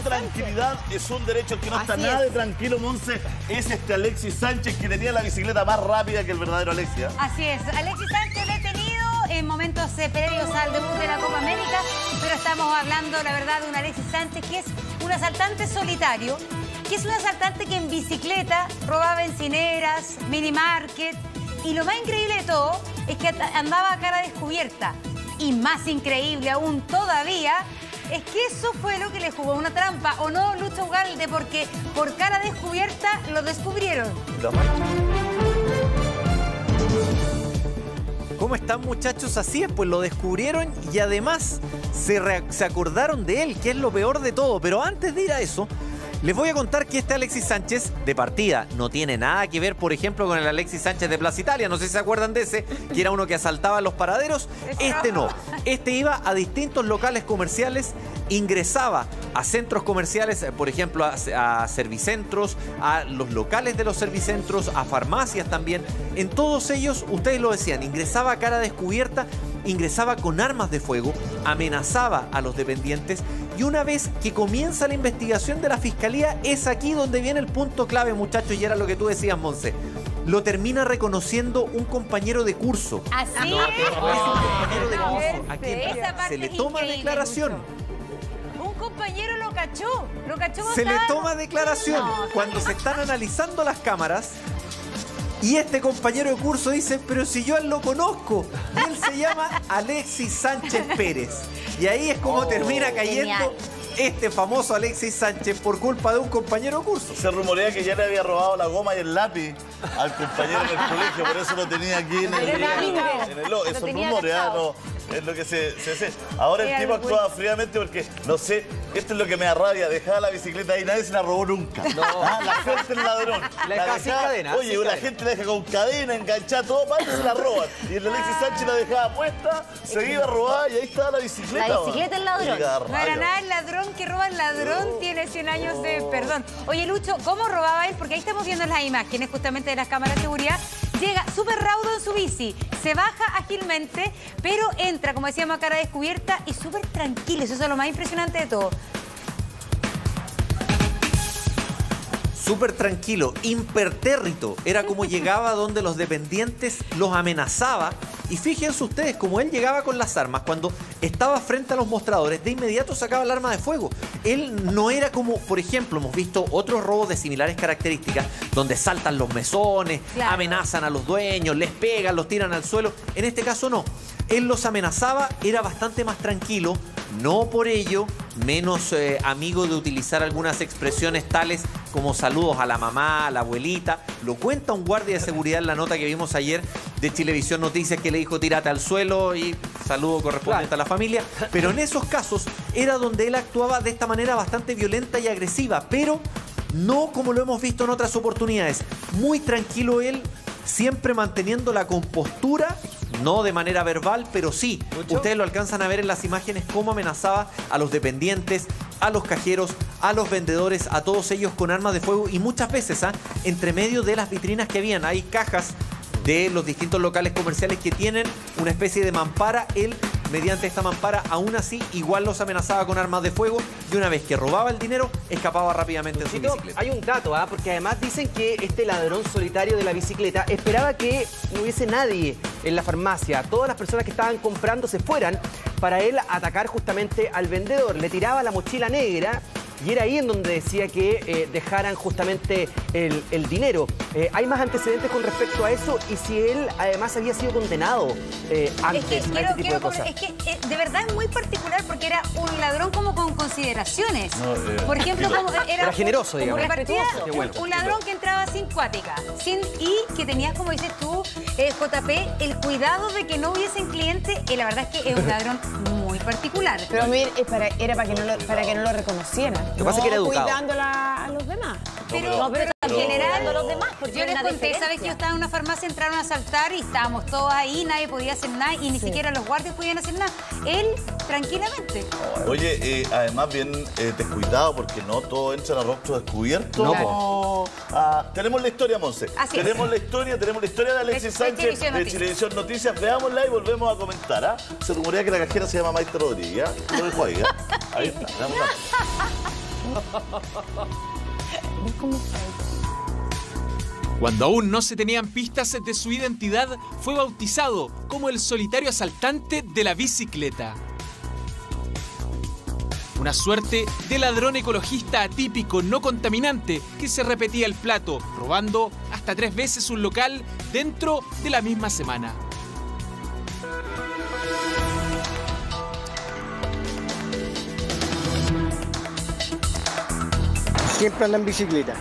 tranquilidad es un derecho. Que no está nada de tranquilo, Monse, es este Alexis Sánchez que tenía la bicicleta más rápida que el verdadero Alexis. ¿ah? Así es. Alexis Sánchez detenido en momentos eh, previos al debut de la Copa América, pero estamos hablando, la verdad, de un Alexis Sánchez que es un asaltante solitario, que es un asaltante que en bicicleta roba bencineras, mini market, y lo más increíble de todo es que andaba a cara descubierta. Y más increíble aún todavía es que eso fue lo que le jugó una trampa, ¿o no, Lucho Ugalde? Porque por cara descubierta lo descubrieron. ¿Cómo están muchachos? Así es, pues lo descubrieron y además se, se acordaron de él, que es lo peor de todo. Pero antes de ir a eso, les voy a contar que este Alexis Sánchez de partida no tiene nada que ver, por ejemplo, con el Alexis Sánchez de Plaza Italia. No sé si se acuerdan de ese, que era uno que asaltaba los paraderos. Este no. Este iba a distintos locales comerciales, ingresaba a centros comerciales, por ejemplo, a, servicentros, a los locales de los servicentros, a farmacias también. En todos ellos, ustedes lo decían, ingresaba a cara descubierta ingresaba con armas de fuego, amenazaba a los dependientes y una vez que comienza la investigación de la fiscalía es aquí donde viene el punto clave muchachos y era lo que tú decías Monse. Lo termina reconociendo un compañero de curso. Así es. es. un compañero de curso. ¿A se le toma declaración? Compañero lo cachó. Lo cachó Se le toma declaración cuando se están analizando las cámaras y este compañero de curso dice, pero si yo él lo conozco. él se llama Alexis Sánchez Pérez. Y ahí es como oh, termina cayendo este famoso Alexis Sánchez por culpa de un compañero curso. Se rumorea que ya le había robado la goma y el lápiz al compañero del colegio, por eso lo tenía aquí en el... En el, eso es rumoreado, no es lo que se, se, Ahora el tipo actuaba fríamente porque, no sé, esto es lo que me da rabia, dejaba la bicicleta ahí, nadie se la robó nunca. No. Ah, la gente es ladrón. La, deja sin cadena. Oye, la gente la deja con cadena, enganchada, todo mal, se la roban. Y el Alexis Sánchez la dejaba puesta, se iba a robar y ahí estaba la bicicleta. La bicicleta es ladrón. No era nada el ladrón que roba el ladrón, tiene 100 años de perdón. Oye, Lucho, ¿cómo robaba él? Porque ahí estamos viendo las imágenes justamente de las cámaras de seguridad llega súper raudo en su bici, se baja ágilmente, pero entra, como decíamos, a cara descubierta y súper tranquilo. Eso es lo más impresionante de todo. súper tranquilo, impertérrito. Era como llegaba donde los dependientes los amenazaba. Y fíjense ustedes, como él llegaba con las armas, cuando estaba frente a los mostradores, de inmediato sacaba el arma de fuego. Él no era como, por ejemplo, hemos visto otros robos de similares características, donde saltan los mesones, amenazan a los dueños, les pegan, los tiran al suelo. En este caso no. Él los amenazaba, era bastante más tranquilo, no por ello menos eh, amigo de utilizar algunas expresiones tales como saludos a la mamá, a la abuelita. Lo cuenta un guardia de seguridad en la nota que vimos ayer de Televisión Noticias que le dijo tírate al suelo y saludo correspondiente a la familia. Pero en esos casos era donde él actuaba de esta manera bastante violenta y agresiva, pero no como lo hemos visto en otras oportunidades. Muy tranquilo él, siempre manteniendo la compostura no de manera verbal, pero sí. Ustedes lo alcanzan a ver en las imágenes cómo amenazaba a los dependientes, a los cajeros, a los vendedores, a todos ellos con armas de fuego y muchas veces, ¿ah? entre medio de las vitrinas que habían, hay cajas de los distintos locales comerciales que tienen una especie de mampara. Él mediante esta mampara, aún así, igual los amenazaba con armas de fuego y una vez que robaba el dinero, escapaba rápidamente en su bicicleta. Hay un dato, ¿ah? porque además dicen que este ladrón solitario de la bicicleta esperaba que no hubiese nadie en la farmacia. Todas las personas que estaban comprando se fueran para él atacar justamente al vendedor. Le tiraba la mochila negra y era ahí en donde decía que eh, dejaran justamente el, dinero. Eh, ¿Hay más antecedentes con respecto a eso? Y si él además había sido condenado eh, antes es que, este tipo de Es que de verdad es muy particular porque era un ladrón como con consideraciones. Por ejemplo, era, generoso, digamos. un, ladrón que entraba sin cuática sin, y que tenías, como dices tú, JP, el cuidado de que no hubiesen clientes. Y la verdad es que es un ladrón muy particular. Pero mira, era para que no lo, para que no lo reconocieran. Lo que pasa es que era educado. cuidándola a los demás. Pero, no, pero, general, a los demás. Porque yo les conté, ¿sabes que yo estaba en una farmacia, entraron a saltar y estábamos todos ahí, nadie podía hacer nada y ni siquiera los guardias podían hacer nada. Él, tranquilamente. Oye, eh, además bien eh, descuidado porque no todo entra a rostro descubierto. No, ah, tenemos la historia, Monse. Así tenemos la historia, tenemos la historia de Alexis Sánchez de Chilevisión Noticias. Veámosla y volvemos a comentar. ¿ah? Se rumorea que la cajera se llama Maite Rodríguez. ¿ah? Lo dejo ahí. ¿ah? Ahí está, veámosla. Cuando aún no se tenían pistas de su identidad, fue bautizado como el solitario asaltante de la bicicleta. Una suerte de ladrón ecologista atípico, no contaminante, que se repetía el plato, robando hasta tres veces un local dentro de la misma semana. Siempre anda en bicicleta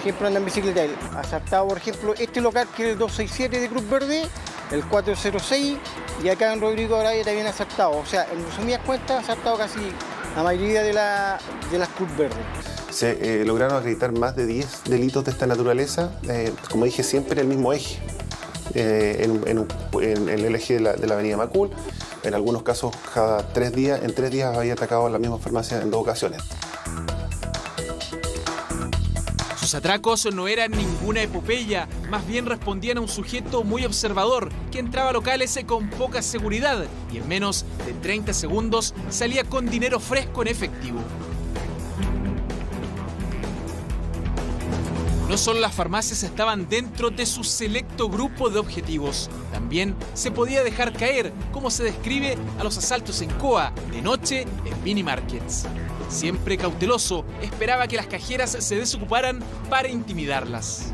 siempre anda en bicicleta. Asaltado, por ejemplo, este local que es el 267 de Cruz Verde, el 406, y acá en Rodrigo Araya también asaltado. O sea, en resumidas cuentas, asaltado casi la mayoría de, la, de las Cruz Verdes. Se eh, lograron acreditar más de 10 delitos de esta naturaleza, eh, como dije siempre, en el mismo eje, eh, en, el eje de la, de la avenida Macul. En algunos casos, cada tres días, en tres días había atacado a la misma farmacia en dos ocasiones. Los atracos no eran ninguna epopeya, más bien respondían a un sujeto muy observador que entraba a locales con poca seguridad y en menos de 30 segundos salía con dinero fresco en efectivo. No solo las farmacias estaban dentro de su selecto grupo de objetivos, también se podía dejar caer, como se describe a los asaltos en COA, de noche en mini markets. Siempre cauteloso, esperaba que las cajeras se desocuparan para intimidarlas.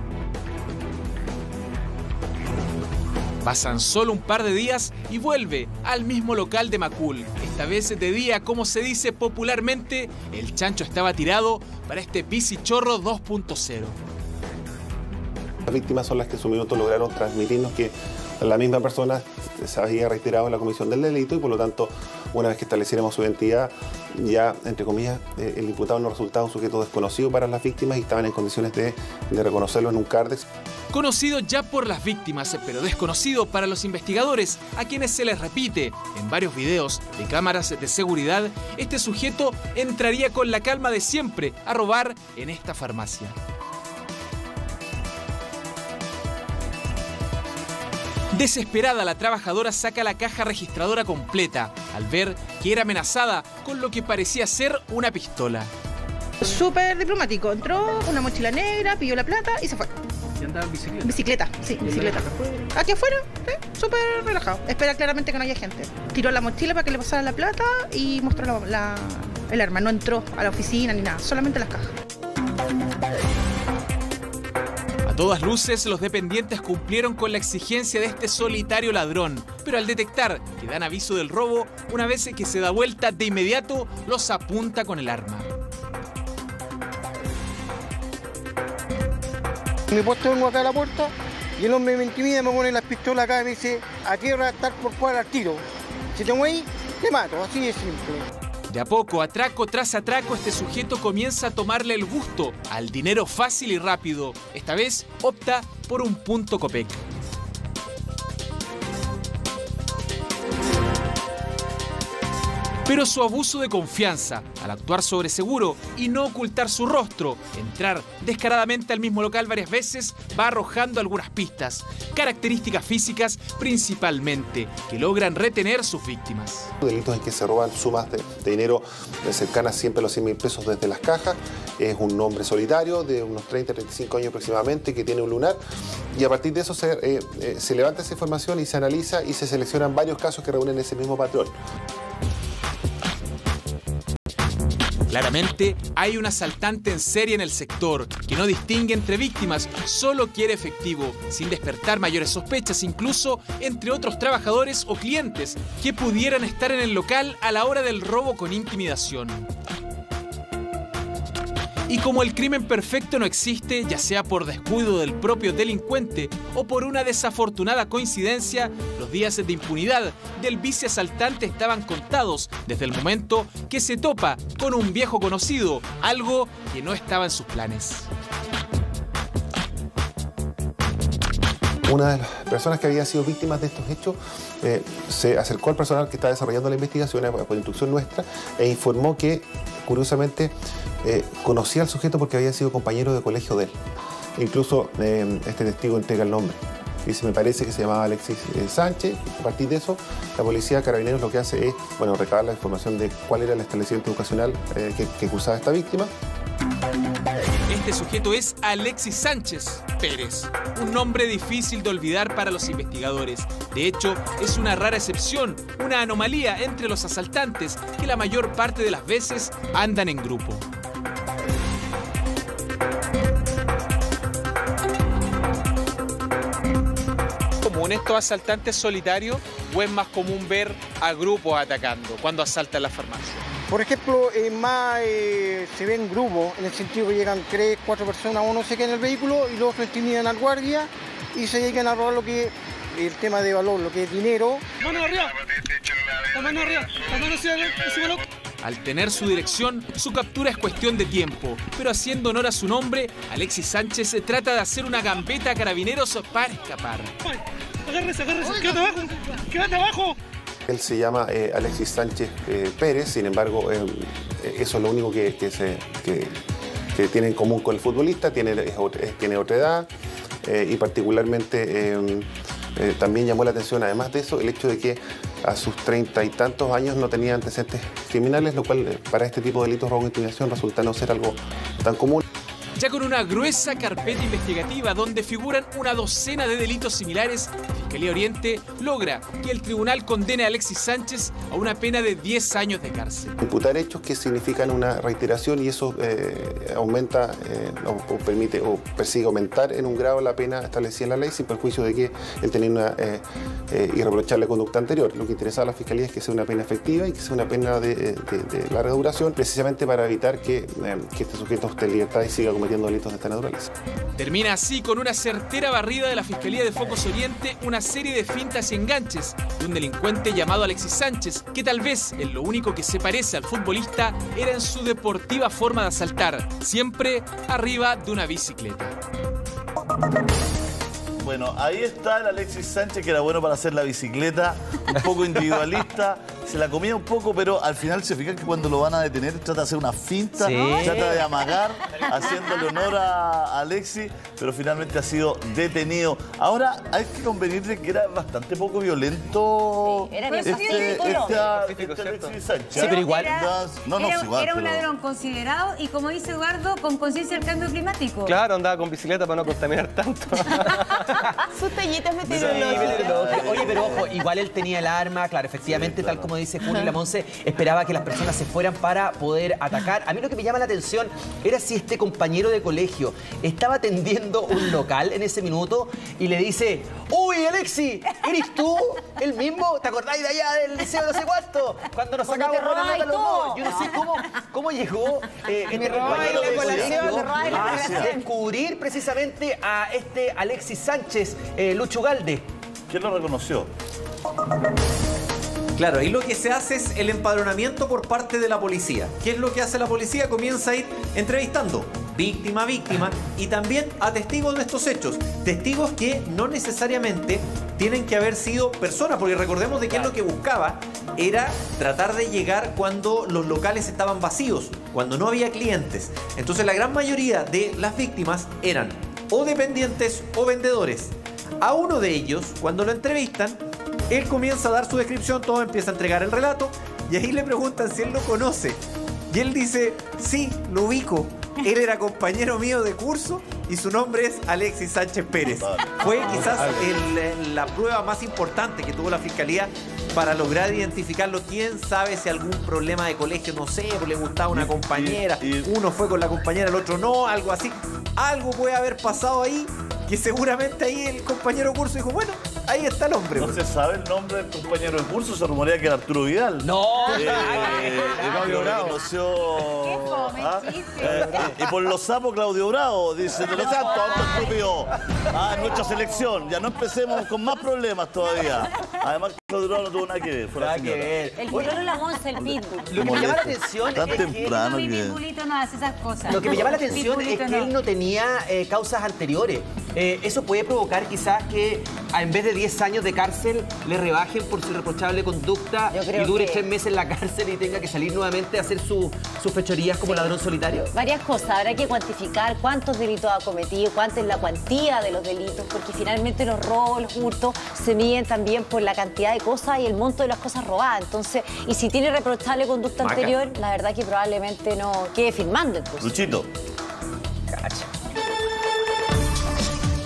Pasan solo un par de días y vuelve al mismo local de Macul. Esta vez de día, como se dice popularmente, el chancho estaba tirado para este bicichorro 2.0. Las víctimas son las que en su minuto lograron transmitirnos que la misma persona se había retirado en la comisión del delito y por lo tanto, una vez que estableciéramos su identidad, ya, entre comillas, eh, el imputado no resultaba un sujeto desconocido para las víctimas y estaban en condiciones de, de reconocerlo en un CARDEX. Conocido ya por las víctimas, pero desconocido para los investigadores, a quienes se les repite en varios videos de cámaras de seguridad, este sujeto entraría con la calma de siempre a robar en esta farmacia. Desesperada, la trabajadora saca la caja registradora completa al ver que era amenazada con lo que parecía ser una pistola. Súper diplomático. Entró, una mochila negra, pidió la plata y se fue. ¿Y andaba en bicicleta? Bicicleta, sí, bicicleta. Aquí afuera, súper relajado. Espera claramente que no haya gente. Tiró la mochila para que le pasara la plata y mostró el arma. No entró a la oficina ni nada, solamente las cajas todas luces, los dependientes cumplieron con la exigencia de este solitario ladrón, pero al detectar que dan aviso del robo, una vez que se da vuelta de inmediato, los apunta con el arma. Me puesto vengo acá a la puerta y el hombre me intimida, me pone las pistolas acá y me dice, a tierra, estar por cual al tiro. Si te mueves, te mato, así de simple. De a poco, atraco tras atraco, este sujeto comienza a tomarle el gusto al dinero fácil y rápido. Esta vez opta por un punto copec. Pero su abuso de confianza, al actuar sobre seguro y no ocultar su rostro, entrar descaradamente al mismo local varias veces, va arrojando algunas pistas, características físicas principalmente, que logran retener sus víctimas. Delitos en que se roban sumas de, dinero cercanas siempre a los 100 mil pesos desde las cajas. Es un hombre solitario de unos 30, 35 años aproximadamente que tiene un lunar y a partir de eso eh, eh, se levanta esa información y se analiza y se seleccionan varios casos que reúnen ese mismo patrón. Claramente hay un asaltante en serie en el sector que no distingue entre víctimas, solo quiere efectivo, sin despertar mayores sospechas incluso entre otros trabajadores o clientes que pudieran estar en el local a la hora del robo con intimidación. Y como el crimen perfecto no existe, ya sea por descuido del propio delincuente o por una desafortunada coincidencia, días de impunidad del viceasaltante estaban contados desde el momento que se topa con un viejo conocido, algo que no estaba en sus planes. Una de las personas que había sido víctimas de estos hechos eh, se acercó al personal que estaba desarrollando la investigación eh, por instrucción nuestra e informó que, curiosamente, eh, conocía al sujeto porque había sido compañero de colegio de él. Incluso este testigo entrega el nombre. Que se me parece que se llamaba Alexis eh, Sánchez. A partir de eso, la policía Carabineros lo que hace es, bueno, recabar la información de cuál era el establecimiento educacional eh, que, que esta víctima. Este sujeto es Alexis Sánchez Pérez, un nombre difícil de olvidar para los investigadores. De hecho, es una rara excepción, una anomalía entre los asaltantes que la mayor parte de las veces andan en grupo. ¿Común estos asaltantes solitarios o es más común ver a grupos atacando cuando asaltan las farmacias? Por ejemplo, eh, más eh, se ven grupos, en el sentido que llegan tres, cuatro personas, uno se queda en el vehículo y los otros intimidan al guardia y se dedican a robar lo que el tema de valor, lo que es dinero. ¡Mano arriba! ¡La mano arriba! ¡La mano hacia Al tener su dirección, su captura es cuestión de tiempo, pero haciendo honor a su nombre, Alexis Sánchez se trata de hacer una gambeta a carabineros para escapar. ¡Agárrese, agárrese! ¡Quédate abajo! ¡Quédate abajo! Él se llama eh, Alexis Sánchez eh, Pérez, sin embargo, eh, eso es lo único que, que se, que, que tiene en común con el futbolista, tiene, es otra edad y particularmente eh, también llamó la atención, además de eso, el hecho de que a sus treinta y tantos años no tenía antecedentes criminales, lo cual eh, para este tipo de delitos, robo e intimidación, resulta no ser algo tan común. Ya con una gruesa carpeta investigativa donde figuran una docena de delitos similares, Fiscalía Oriente logra que el tribunal condene a Alexis Sánchez a una pena de 10 años de cárcel. imputar hechos que significan una reiteración y eso eh, aumenta eh, o, permite o persigue aumentar en un grado la pena establecida en la ley sin perjuicio de que él tenía una eh, irreprochable conducta anterior. Lo que interesa a la Fiscalía es que sea una pena efectiva y que sea una pena de, larga duración, precisamente para evitar que, que este sujeto esté en libertad y siga cometiendo delitos de esta naturaleza. Termina así con una certera barrida de la Fiscalía de Focos Oriente, una serie de fintas y enganches de un delincuente llamado Alexis Sánchez, que tal vez en lo único que se parece al futbolista era en su deportiva forma de asaltar, siempre arriba de una bicicleta. Bueno, ahí está el Alexis Sánchez, que era bueno para hacer la bicicleta, un poco individualista, se la comía un poco, pero al final se fijan que cuando lo van a detener trata de hacer una finta, Sí. trata de amagar, haciéndole honor a Alexis, pero finalmente ha sido detenido. Ahora hay que convenir de que era bastante poco violento Sí, era bien este, este- ¿no? este Alexis Sánchez. Sí, pero igual- Era, No, no, era- es igual, era un pero- ladrón considerado y, como dice Eduardo, con conciencia del cambio climático. Claro, andaba con bicicleta para no contaminar tanto. Sus tallitas Sí, meteorológicas. Oye, pero ojo, igual él tenía el arma, claro, efectivamente, tal como dice Juni la Monse, esperaba que las personas se fueran para poder atacar. A mí lo que me llama la atención era si este compañero de colegio estaba atendiendo un local en ese minuto y le dice, uy, Alexi, ¿eres tú el mismo? ¿Te acordáis de allá del liceo no sé cuánto? Cuando nos sacamos robabas nota los todo. dos. Yo no sé cómo, cómo llegó eh, este compañero la de colegio la a descubrir precisamente a este Alexis Sánchez, eh, Lucho Galde. ¿Quién lo reconoció? Claro, ahí lo que se hace es el empadronamiento por parte de la policía. ¿Qué es lo que hace la policía? Comienza a ir entrevistando víctima a víctima y también a testigos de estos hechos. Testigos que no necesariamente tienen que haber sido personas, porque recordemos de que lo que buscaba era tratar de llegar cuando los locales estaban vacíos, cuando no había clientes. Entonces la gran mayoría de las víctimas eran o dependientes o vendedores. A uno de ellos, cuando lo entrevistan, él comienza a dar su descripción, todo empieza a entregar el relato y ahí le preguntan si él lo conoce. Y él dice, sí, lo ubico. Él era compañero mío de curso y su nombre es Alexis Sánchez Pérez. Fue quizás el- la prueba más importante que tuvo la fiscalía para lograr identificarlo. Quién sabe si algún problema de colegio, no sé, le gustaba una compañera, uno fue con la compañera, el otro no, algo así. Algo puede haber pasado ahí que seguramente ahí el compañero curso dijo, bueno, ahí está el hombre. No se sabe el nombre del compañero de curso, se rumorea que era Arturo Vidal. No, Eh, Claudio Bravo. ¿ah? chiste. Eh, y por los sapos, Claudio Bravo, dice, de los auto estúpido. Ah, nuestra selección. Ya no empecemos con más problemas todavía. Además, Claudio Bravo no tuvo nada que ver. Fue la Nada que señora. ver. El pololo la Monza, el pitbull. Lo que me llama la atención Tan es que temprano Mi que... pitbullito no hace esas cosas. Lo que me llama la atención es que él no tenía eh, causas anteriores. eh, eso puede provocar quizás que a- en vez de 10 años de cárcel le rebajen por su irreprochable conducta y dure que- tres meses en la cárcel y tenga que salir nuevamente a hacer su- sus fechorías como ladrón solitario. Varias cosas, habrá que cuantificar cuántos delitos ha cometido, cuánta es la cuantía de los delitos, porque finalmente los robos, los hurtos se miden también por la cantidad de cosas y el monto de las cosas robadas. Entonces, y si tiene reprochable conducta Maca. anterior, la verdad que probablemente no quede firmando incluso. Luchito.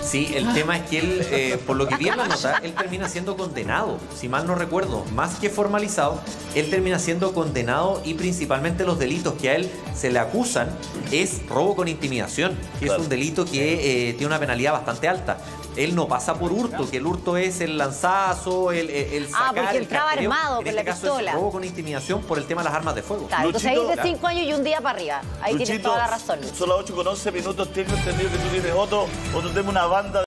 Sí, el tema es que él, eh, por lo que vi en la nota, él termina siendo condenado, si mal no recuerdo, más que formalizado, él termina siendo condenado y principalmente los delitos que a él se le acusan es robo con intimidación, que Claro. es un delito que eh, tiene una penalidad bastante alta. Él no pasa por hurto, que el hurto es el lanzazo, el, el, el Ah, sacar, porque el entraba cartereo. armado En con este la caso pistola. es robo con intimidación por el tema de las armas de fuego. Claro, entonces ahí es de. 5 años y un día para arriba. Ahí tienes toda la razón. Son las 8 con 11 minutos. Tengo entendido que tú tienes otro, otro tema, una banda